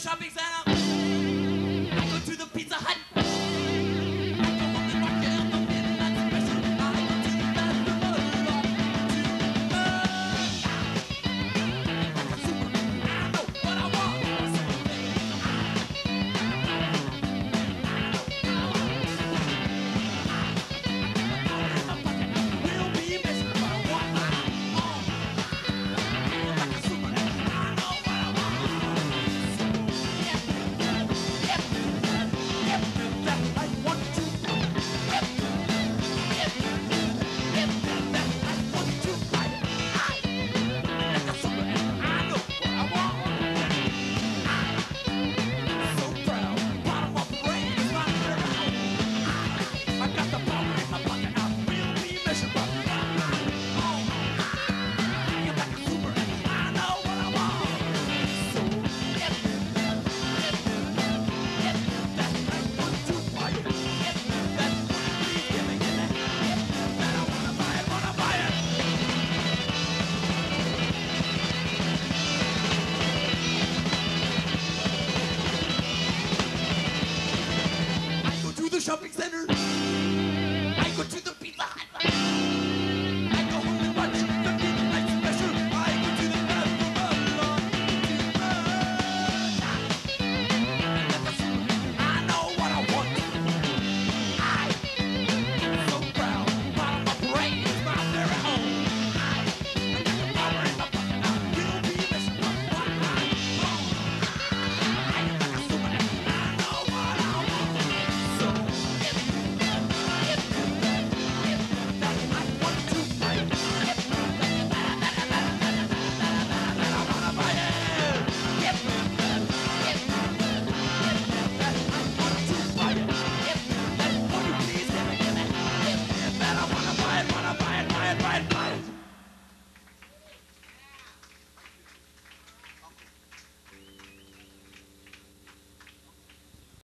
shopping center. shopping center. I go to the